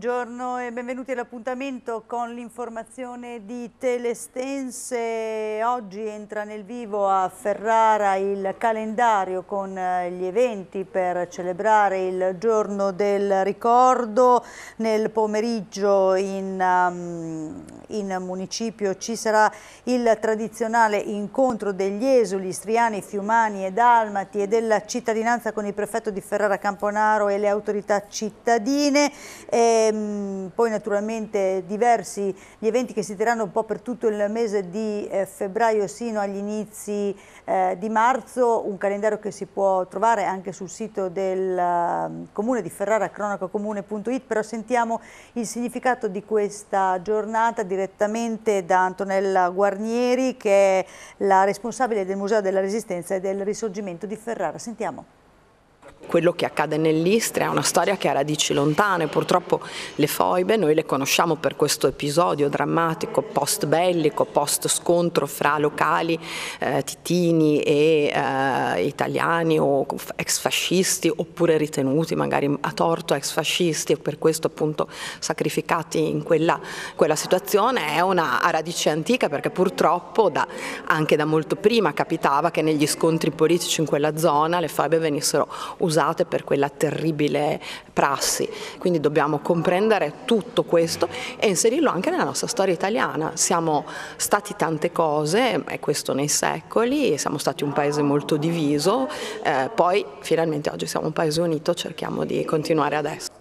buongiorno benvenuti all'appuntamento con l'informazione di Telestense. Oggi entra nel vivo a Ferrara il calendario con eh, gli eventi per celebrare il giorno del ricordo. Nel pomeriggio in, um, in municipio ci sarà il tradizionale incontro degli esuli istriani, fiumani e dalmati e della cittadinanza con il prefetto di Ferrara Camponaro e le autorità cittadine. E, ehm, poi naturalmente diversi gli eventi che si terranno un po' per tutto il mese di eh, febbraio sino agli inizi eh, di marzo, un calendario che si può trovare anche sul sito del uh, comune di Ferrara, cronacacomune.it, però sentiamo il significato di questa giornata direttamente da Antonella Guarnieri che è la responsabile del Museo della Resistenza e del Risorgimento di Ferrara. Sentiamo quello che accade nell'Istria è una storia che ha radici lontane, purtroppo le foibe noi le conosciamo per questo episodio drammatico post bellico, post scontro fra locali eh, titini e eh, italiani o ex fascisti oppure ritenuti magari a torto ex fascisti e per questo appunto sacrificati in quella, quella situazione è una radice antica perché purtroppo da, anche da molto prima capitava che negli scontri politici in quella zona le foibe venissero usate usate per quella terribile prassi. Quindi dobbiamo comprendere tutto questo e inserirlo anche nella nostra storia italiana. Siamo stati tante cose, e questo nei secoli, siamo stati un paese molto diviso, eh, poi finalmente oggi siamo un paese unito, cerchiamo di continuare adesso.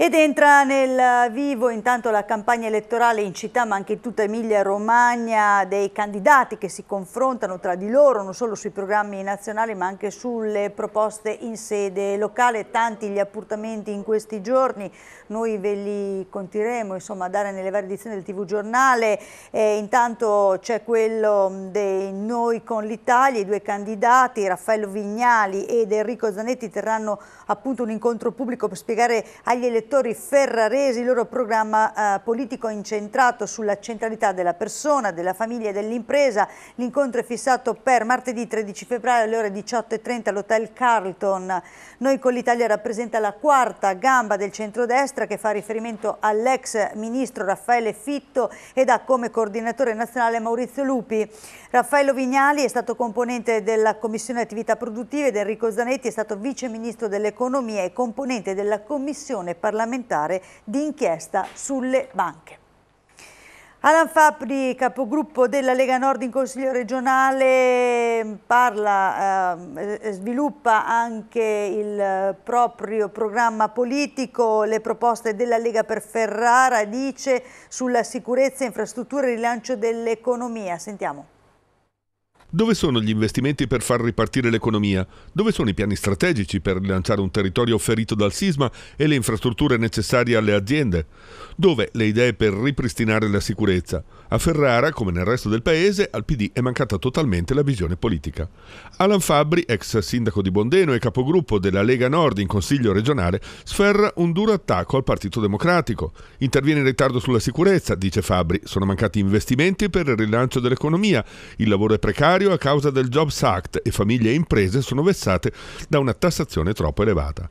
Ed entra nel vivo intanto la campagna elettorale in città ma anche in tutta Emilia Romagna dei candidati che si confrontano tra di loro non solo sui programmi nazionali ma anche sulle proposte in sede locale, tanti gli appuntamenti in questi giorni, noi ve li continueremo insomma, a dare nelle varie edizioni del TV Giornale, e intanto c'è quello dei Noi con l'Italia, i due candidati Raffaello Vignali ed Enrico Zanetti terranno appunto un incontro pubblico per spiegare agli elettori elettori ferraresi il loro programma eh, politico incentrato sulla centralità della persona, della famiglia e dell'impresa. L'incontro è fissato per martedì 13 febbraio alle ore 18.30 all'Hotel Carlton. Noi con l'Italia rappresenta la quarta gamba del centrodestra che fa riferimento all'ex ministro Raffaele Fitto ed ha come coordinatore nazionale Maurizio Lupi. Raffaello Vignali è stato componente della Commissione Attività Produttive ed Enrico Zanetti è stato vice ministro dell'Economia e componente della Commissione parlamentare parlamentare di inchiesta sulle banche. Alan Fabri, capogruppo della Lega Nord in Consiglio regionale, parla, eh, sviluppa anche il proprio programma politico, le proposte della Lega per Ferrara, dice sulla sicurezza, infrastrutture e rilancio dell'economia. Sentiamo. Dove sono gli investimenti per far ripartire l'economia? Dove sono i piani strategici per rilanciare un territorio ferito dal sisma e le infrastrutture necessarie alle aziende? Dove le idee per ripristinare la sicurezza? A Ferrara, come nel resto del paese, al PD è mancata totalmente la visione politica. Alan Fabri, ex sindaco di Bondeno e capogruppo della Lega Nord in Consiglio regionale, sferra un duro attacco al Partito Democratico. Interviene in ritardo sulla sicurezza, dice Fabri. Sono mancati investimenti per il rilancio dell'economia. Il lavoro è precario precario a causa del Jobs Act e famiglie e imprese sono vessate da una tassazione troppo elevata.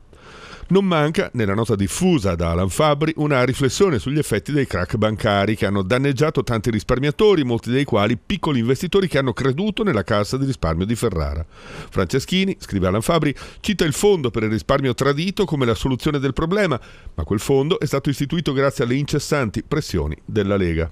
Non manca, nella nota diffusa da Alan Fabri, una riflessione sugli effetti dei crack bancari che hanno danneggiato tanti risparmiatori, molti dei quali piccoli investitori che hanno creduto nella cassa di risparmio di Ferrara. Franceschini, scrive Alan Fabri, cita il fondo per il risparmio tradito come la soluzione del problema, ma quel fondo è stato istituito grazie alle incessanti pressioni della Lega.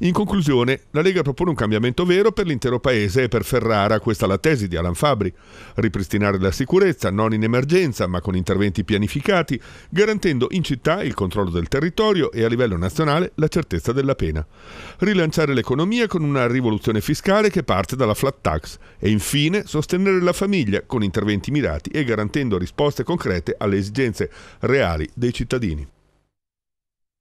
In conclusione, la Lega propone un cambiamento vero per l'intero paese e per Ferrara, questa è la tesi di Alan Fabri. Ripristinare la sicurezza, non in emergenza, ma con interventi pianificati, garantendo in città il controllo del territorio e a livello nazionale la certezza della pena. Rilanciare l'economia con una rivoluzione fiscale che parte dalla flat tax e infine sostenere la famiglia con interventi mirati e garantendo risposte concrete alle esigenze reali dei cittadini.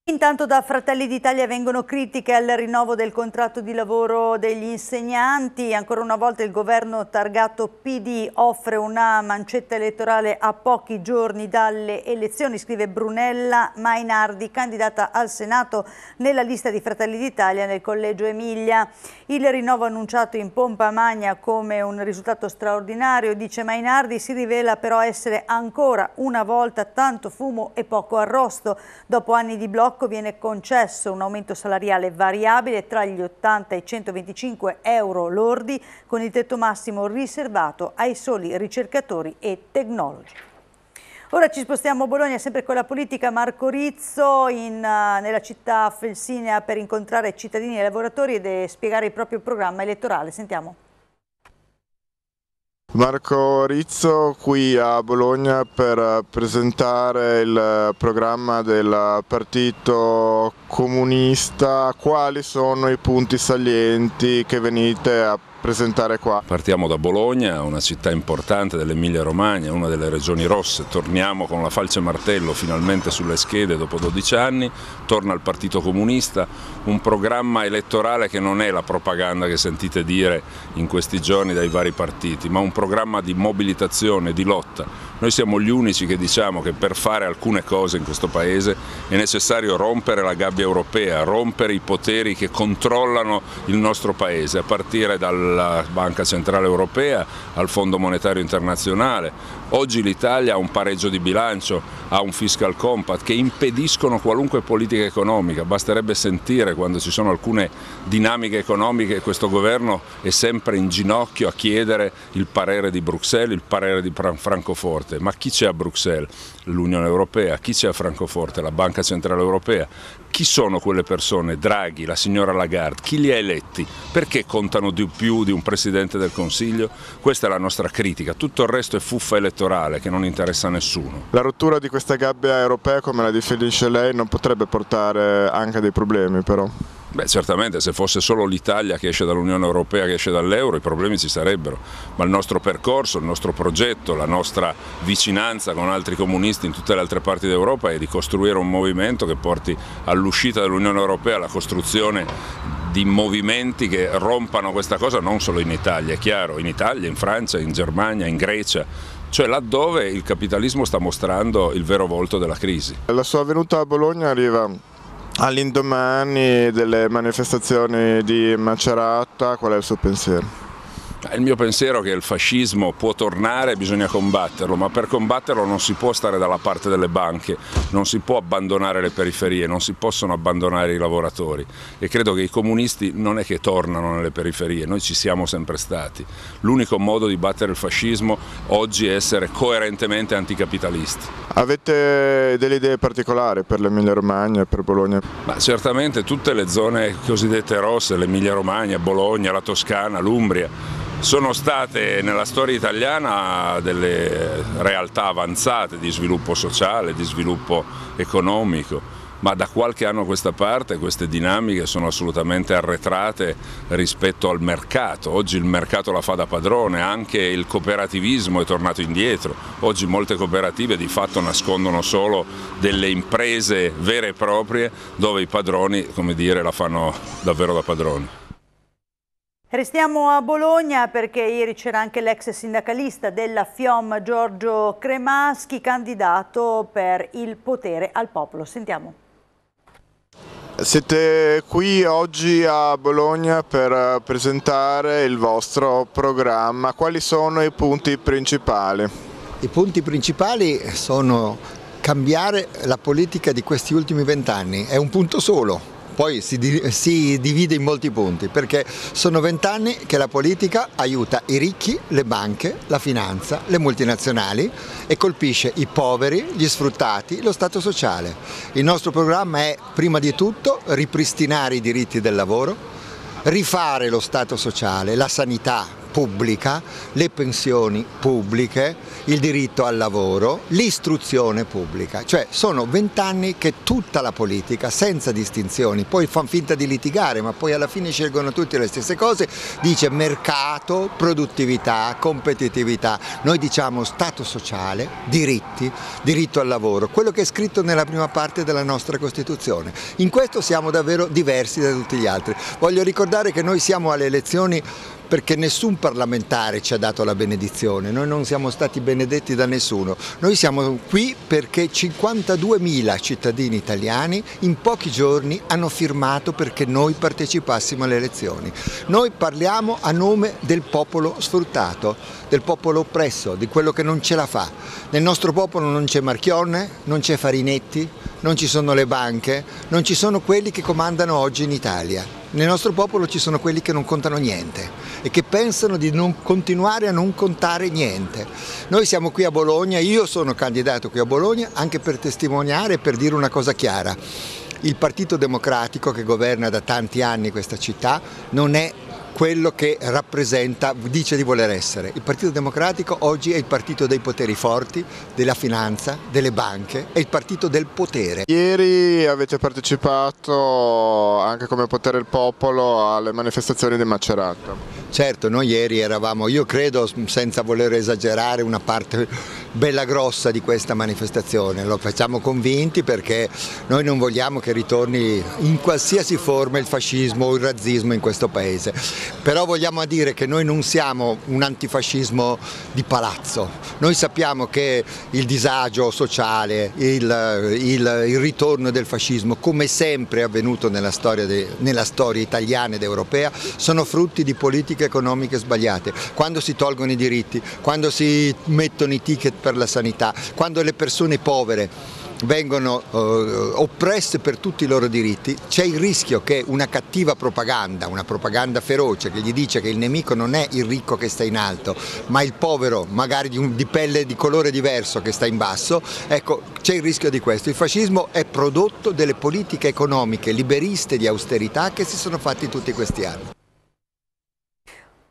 Intanto da Fratelli d'Italia vengono critiche al rinnovo del contratto di lavoro degli insegnanti. Ancora una volta il governo targato PD offre una mancetta elettorale a pochi giorni dalle elezioni, scrive Brunella Mainardi, candidata al Senato nella lista di Fratelli d'Italia nel collegio Emilia. Il rinnovo annunciato in pompa magna come un risultato straordinario, dice Mainardi, si rivela però essere ancora una volta tanto fumo e poco arrosto. Dopo anni di blocco blocco viene concesso un aumento salariale variabile tra gli 80 e i 125 euro lordi con il tetto massimo riservato ai soli ricercatori e tecnologi. Ora ci spostiamo a Bologna, sempre con la politica. Marco Rizzo in, uh, nella città felsinea per incontrare cittadini e lavoratori e spiegare il proprio programma elettorale. Sentiamo. Marco Rizzo qui a Bologna per presentare il programma del Partito Comunista. Quali sono i punti salienti che venite a presentare qua? Partiamo da Bologna, una città importante dell'Emilia Romagna, una delle regioni rosse, torniamo con la falce martello finalmente sulle schede dopo 12 anni, torna il Partito Comunista, un programma elettorale che non è la propaganda che sentite dire in questi giorni dai vari partiti, ma un programma di mobilitazione, di lotta. Noi siamo gli unici che diciamo che per fare alcune cose in questo Paese è necessario rompere la gabbia europea, rompere i poteri che controllano il nostro Paese, a partire dal dalla Banca Centrale Europea al Fondo Monetario Internazionale. Oggi l'Italia ha un pareggio di bilancio, ha un fiscal compact che impediscono qualunque politica economica, basterebbe sentire quando ci sono alcune dinamiche economiche questo governo è sempre in ginocchio a chiedere il parere di Bruxelles, il parere di Francoforte, ma chi c'è a Bruxelles? L'Unione Europea, chi c'è a Francoforte? La Banca Centrale Europea. Chi sono quelle persone? Draghi, la signora Lagarde, chi li ha eletti? Perché contano di più di un Presidente del Consiglio? Questa è la nostra critica, tutto il resto è fuffa elettorale che non interessa a nessuno. La rottura di questa gabbia europea, come la definisce lei, non potrebbe portare anche dei problemi però? Beh, certamente se fosse solo l'Italia che esce dall'Unione Europea, che esce dall'euro, i problemi ci sarebbero, ma il nostro percorso, il nostro progetto, la nostra vicinanza con altri comunisti in tutte le altre parti d'Europa è di costruire un movimento che porti all'uscita dall'Unione Europea, alla costruzione di movimenti che rompano questa cosa non solo in Italia, è chiaro, in Italia, in Francia, in Germania, in Grecia, cioè laddove il capitalismo sta mostrando il vero volto della crisi. La sua venuta a Bologna arriva All'indomani delle manifestazioni di Macerata, qual è il suo pensiero? Il mio pensiero è che il fascismo può tornare, bisogna combatterlo, ma per combatterlo non si può stare dalla parte delle banche, non si può abbandonare le periferie, non si possono abbandonare i lavoratori e credo che i comunisti non è che tornano nelle periferie, noi ci siamo sempre stati. L'unico modo di battere il fascismo oggi è essere coerentemente anticapitalisti. Avete delle idee particolari per l'Emilia Romagna e per Bologna? Ma certamente tutte le zone cosiddette rosse, l'Emilia Romagna, Bologna, la Toscana, l'Umbria, sono state nella storia italiana delle realtà avanzate di sviluppo sociale, di sviluppo economico, ma da qualche anno a questa parte queste dinamiche sono assolutamente arretrate rispetto al mercato. Oggi il mercato la fa da padrone, anche il cooperativismo è tornato indietro. Oggi molte cooperative di fatto nascondono solo delle imprese vere e proprie dove i padroni, come dire, la fanno davvero da padroni. Restiamo a Bologna perché ieri c'era anche l'ex sindacalista della FIOM Giorgio Cremaschi, candidato per il potere al popolo. Sentiamo. Siete qui oggi a Bologna per presentare il vostro programma. Quali sono i punti principali? I punti principali sono cambiare la politica di questi ultimi vent'anni. È un punto solo, poi si, si divide in molti punti perché sono vent'anni che la politica aiuta i ricchi, le banche, la finanza, le multinazionali e colpisce i poveri, gli sfruttati, lo Stato sociale. Il nostro programma è prima di tutto ripristinare i diritti del lavoro, rifare lo Stato sociale, la sanità, pubblica, le pensioni pubbliche, il diritto al lavoro, l'istruzione pubblica. Cioè sono vent'anni che tutta la politica, senza distinzioni, poi fanno finta di litigare, ma poi alla fine scelgono tutte le stesse cose, dice mercato, produttività, competitività. Noi diciamo Stato sociale, diritti, diritto al lavoro, quello che è scritto nella prima parte della nostra Costituzione. In questo siamo davvero diversi da tutti gli altri. Voglio ricordare che noi siamo alle elezioni perché nessun parlamentare ci ha dato la benedizione, noi non siamo stati benedetti da nessuno, noi siamo qui perché 52.000 cittadini italiani in pochi giorni hanno firmato perché noi partecipassimo alle elezioni. Noi parliamo a nome del popolo sfruttato, del popolo oppresso, di quello che non ce la fa. Nel nostro popolo non c'è Marchionne, non c'è Farinetti, non ci sono le banche, non ci sono quelli che comandano oggi in Italia. Nel nostro popolo ci sono quelli che non contano niente e che pensano di non continuare a non contare niente. Noi siamo qui a Bologna, io sono candidato qui a Bologna anche per testimoniare e per dire una cosa chiara. Il Partito Democratico che governa da tanti anni questa città non è quello che rappresenta, dice di voler essere. Il Partito Democratico oggi è il partito dei poteri forti, della finanza, delle banche, è il partito del potere. Ieri avete partecipato anche come potere del popolo alle manifestazioni di Macerato. Certo, noi ieri eravamo, io credo, senza voler esagerare, una parte bella grossa di questa manifestazione, lo facciamo convinti perché noi non vogliamo che ritorni in qualsiasi forma il fascismo o il razzismo in questo paese, però vogliamo dire che noi non siamo un antifascismo di palazzo, noi sappiamo che il disagio sociale, il, il, il ritorno del fascismo, come sempre è avvenuto nella storia, de, nella storia italiana ed europea, sono frutti di politiche economiche sbagliate, quando si tolgono i diritti, quando si mettono i ticket per la sanità, quando le persone povere vengono eh, oppresse per tutti i loro diritti, c'è il rischio che una cattiva propaganda, una propaganda feroce che gli dice che il nemico non è il ricco che sta in alto, ma il povero, magari di, un, di pelle di colore diverso che sta in basso, ecco c'è il rischio di questo. Il fascismo è prodotto delle politiche economiche liberiste di austerità che si sono fatte tutti questi anni.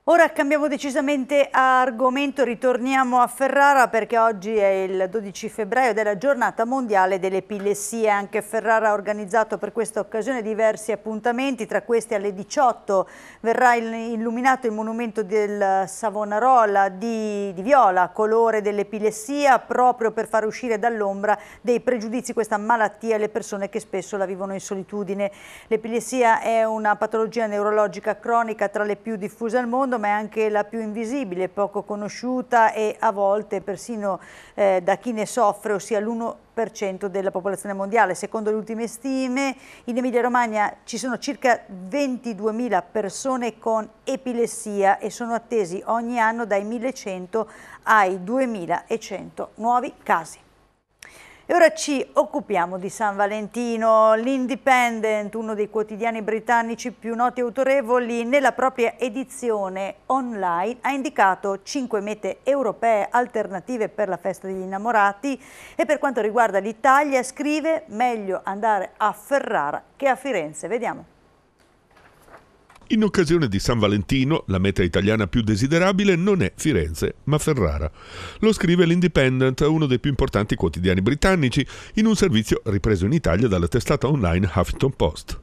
Ora cambiamo decisamente argomento, ritorniamo a Ferrara perché oggi è il 12 febbraio ed è la giornata mondiale dell'epilessia. Anche Ferrara ha organizzato per questa occasione diversi appuntamenti, tra questi alle 18 verrà illuminato il monumento del Savonarola di, di viola, colore dell'epilessia, proprio per far uscire dall'ombra dei pregiudizi questa malattia e le persone che spesso la vivono in solitudine. L'epilessia è una patologia neurologica cronica tra le più diffuse al mondo mondo, ma è anche la più invisibile, poco conosciuta e a volte persino eh, da chi ne soffre, ossia l'1% della popolazione mondiale. Secondo le ultime stime, in Emilia-Romagna ci sono circa 22.000 persone con epilessia e sono attesi ogni anno dai 1.100 ai 2.100 nuovi casi. E ora ci occupiamo di San Valentino. L'Independent, uno dei quotidiani britannici più noti e autorevoli, nella propria edizione online ha indicato cinque mete europee alternative per la festa degli innamorati e per quanto riguarda l'Italia scrive meglio andare a Ferrara che a Firenze. Vediamo. In occasione di San Valentino, la meta italiana più desiderabile non è Firenze, ma Ferrara. Lo scrive l'Independent, uno dei più importanti quotidiani britannici, in un servizio ripreso in Italia dalla testata online Huffington Post.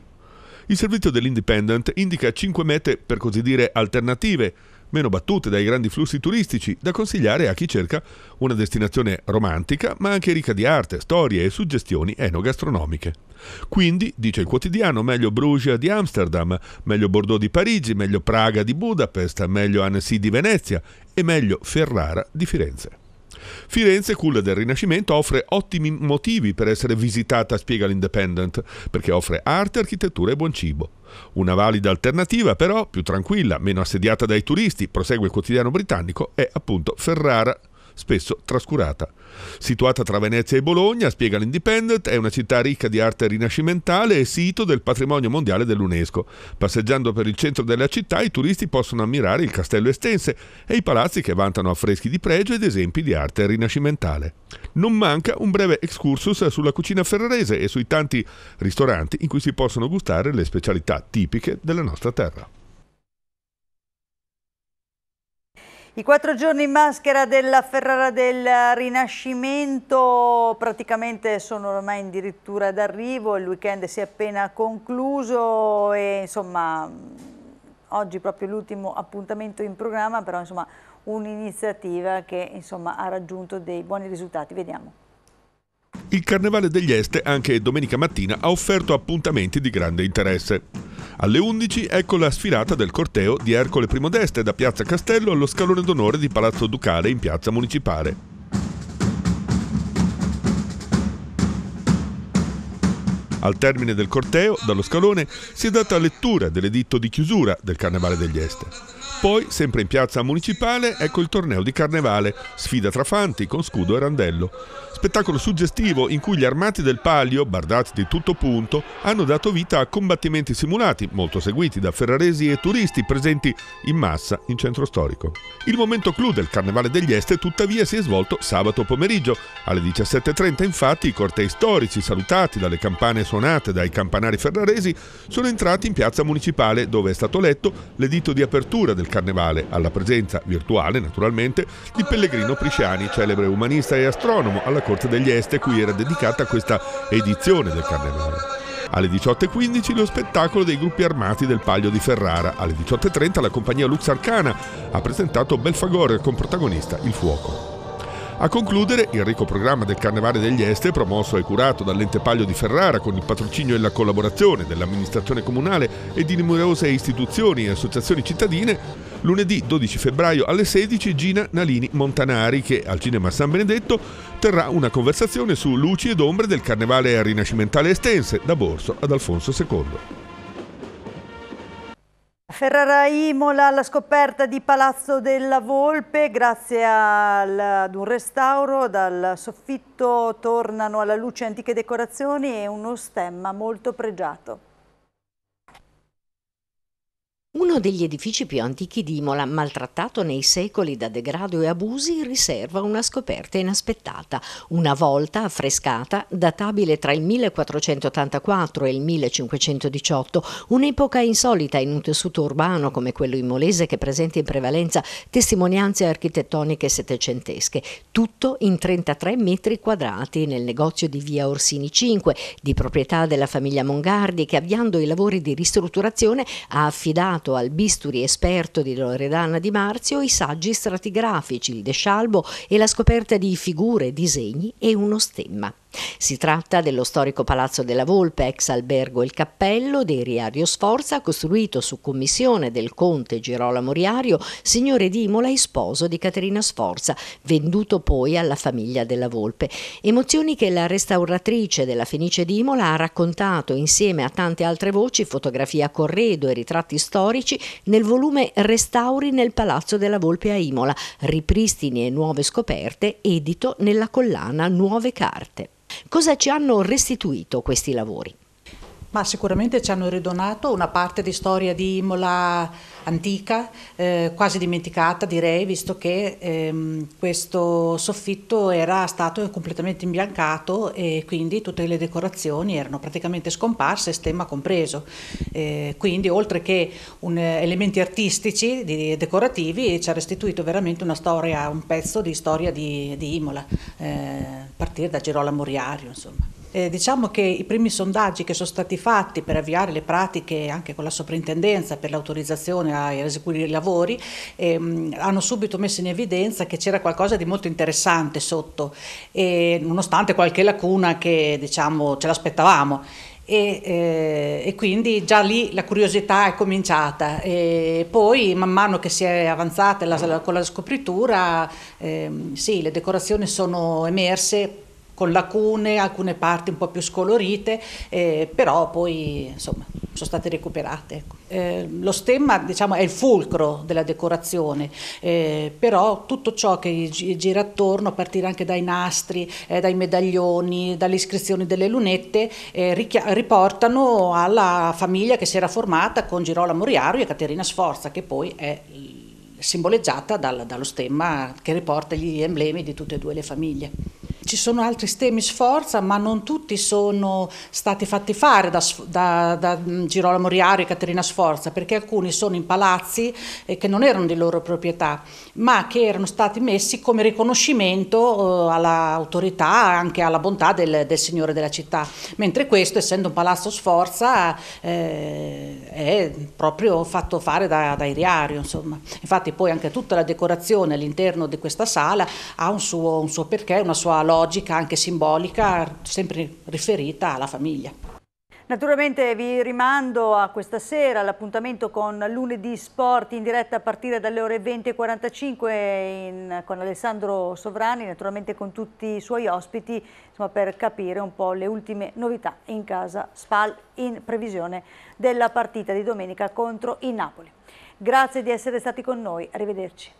Il servizio dell'Independent indica cinque mete, per così dire, alternative, meno battute dai grandi flussi turistici, da consigliare a chi cerca una destinazione romantica, ma anche ricca di arte, storie e suggestioni enogastronomiche. Quindi, dice il quotidiano, meglio Bruges di Amsterdam, meglio Bordeaux di Parigi, meglio Praga di Budapest, meglio Annecy di Venezia e meglio Ferrara di Firenze. Firenze, culla del Rinascimento, offre ottimi motivi per essere visitata, spiega l'Independent, perché offre arte, architettura e buon cibo. Una valida alternativa, però, più tranquilla, meno assediata dai turisti, prosegue il quotidiano britannico, è appunto Ferrara spesso trascurata. Situata tra Venezia e Bologna, spiega l'Independent, è una città ricca di arte rinascimentale e sito del patrimonio mondiale dell'UNESCO. Passeggiando per il centro della città i turisti possono ammirare il castello estense e i palazzi che vantano affreschi di pregio ed esempi di arte rinascimentale. Non manca un breve excursus sulla cucina ferrarese e sui tanti ristoranti in cui si possono gustare le specialità tipiche della nostra terra. I quattro giorni in maschera della Ferrara del Rinascimento praticamente sono ormai addirittura d'arrivo, il weekend si è appena concluso e insomma oggi proprio l'ultimo appuntamento in programma, però insomma un'iniziativa che insomma ha raggiunto dei buoni risultati. Vediamo. Il Carnevale degli Este anche domenica mattina ha offerto appuntamenti di grande interesse. Alle 11 ecco la sfilata del corteo di Ercole I d'Este da Piazza Castello allo scalone d'onore di Palazzo Ducale in Piazza Municipale. Al termine del corteo, dallo scalone, si è data lettura dell'editto di chiusura del Carnevale degli Este. Poi, sempre in piazza municipale, ecco il torneo di carnevale, sfida tra fanti con scudo e randello. Spettacolo suggestivo in cui gli armati del palio, bardati di tutto punto, hanno dato vita a combattimenti simulati, molto seguiti da ferraresi e turisti presenti in massa in centro storico. Il momento clou del Carnevale degli Este tuttavia si è svolto sabato pomeriggio. Alle 17.30 infatti i cortei storici salutati dalle campane suonate dai campanari ferraresi sono entrati in piazza municipale dove è stato letto l'editto di apertura del Carnevale, alla presenza virtuale naturalmente di Pellegrino Prisciani, celebre umanista e astronomo alla Corte degli Este cui era dedicata questa edizione del Carnevale. Alle 18.15 lo spettacolo dei gruppi armati del Paglio di Ferrara. Alle 18.30 la compagnia Lux Arcana ha presentato Belfagor con protagonista Il Fuoco. A concludere, il ricco programma del Carnevale degli Este, promosso e curato dall'Ente Paglio di Ferrara con il patrocinio e la collaborazione dell'amministrazione comunale e di numerose istituzioni e associazioni cittadine, lunedì 12 febbraio alle 16 Gina Nalini Montanari che al Cinema San Benedetto terrà una conversazione su luci ed ombre del Carnevale rinascimentale estense da Borso ad Alfonso II. Ferrara Imola alla scoperta di Palazzo della Volpe grazie al, ad un restauro dal soffitto tornano alla luce antiche decorazioni e uno stemma molto pregiato. Uno degli edifici più antichi di Imola, maltrattato nei secoli da degrado e abusi, riserva una scoperta inaspettata. Una volta affrescata, databile tra il 1484 e il 1518, un'epoca insolita in un tessuto urbano come quello imolese che presenta in prevalenza testimonianze architettoniche settecentesche. Tutto in 33 metri quadrati nel negozio di via Orsini 5, di proprietà della famiglia Mongardi, che avviando i lavori di ristrutturazione ha affidato affidato al bisturi esperto di Loredana Di Marzio i saggi stratigrafici, il descialbo e la scoperta di figure, disegni e uno stemma. Si tratta dello storico Palazzo della Volpe, ex albergo Il Cappello, dei Riario Sforza, costruito su commissione del conte Girolamo Riario, signore di Imola e sposo di Caterina Sforza, venduto poi alla famiglia della Volpe. Emozioni che la restauratrice della Fenice di Imola ha raccontato insieme a tante altre voci, fotografie a corredo e ritratti storici nel volume Restauri nel Palazzo della Volpe a Imola, ripristini e nuove scoperte, edito nella collana Nuove Carte. Cosa ci hanno restituito questi lavori? Ma sicuramente ci hanno ridonato una parte di storia di Imola antica, eh, quasi dimenticata direi, visto che ehm, questo soffitto era stato completamente imbiancato e quindi tutte le decorazioni erano praticamente scomparse, stemma compreso. Eh, quindi oltre che un, elementi artistici, di, decorativi, ci ha restituito veramente una storia, un pezzo di storia di, di Imola, eh, a partire da Girolamo Riario insomma. Eh, diciamo che i primi sondaggi che sono stati fatti per avviare le pratiche anche con la soprintendenza per l'autorizzazione a eseguire i lavori ehm, hanno subito messo in evidenza che c'era qualcosa di molto interessante sotto, e, nonostante qualche lacuna che diciamo ce l'aspettavamo. E, eh, e, quindi già lì la curiosità è cominciata e poi man mano che si è avanzata la, la, con la scopritura eh, sì, le decorazioni sono emerse con lacune, alcune parti un po' più scolorite, eh, però poi insomma sono state recuperate. Ecco. Eh, lo stemma diciamo, è il fulcro della decorazione, eh, però tutto ciò che gira attorno, a partire anche dai nastri, eh, dai medaglioni, dalle iscrizioni delle lunette, eh, riportano alla famiglia che si era formata con Girolamo Riario e Caterina Sforza, che poi è simboleggiata dal, dallo stemma che riporta gli emblemi di tutte e due le famiglie. Ci sono altri stemmi sforza, ma non tutti sono stati fatti fare da, da, da Girolamo Riario e Caterina Sforza, perché alcuni sono in palazzi eh, che non erano di loro proprietà, ma che erano stati messi come riconoscimento eh, all'autorità, anche alla bontà del, del, signore della città. Mentre questo, essendo un palazzo Sforza, eh, è proprio fatto fare da, da Iriario. Insomma. Infatti poi anche tutta la decorazione all'interno di questa sala ha un suo, un suo perché, una sua logica anche simbolica, sempre riferita alla famiglia. Naturalmente vi rimando a questa sera all'appuntamento con Lunedì Sport in diretta a partire dalle ore 20.45 con Alessandro Sovrani, naturalmente con tutti i suoi ospiti insomma, per capire un po' le ultime novità in casa Spal in previsione della partita di domenica contro il Napoli. Grazie di essere stati con noi, arrivederci.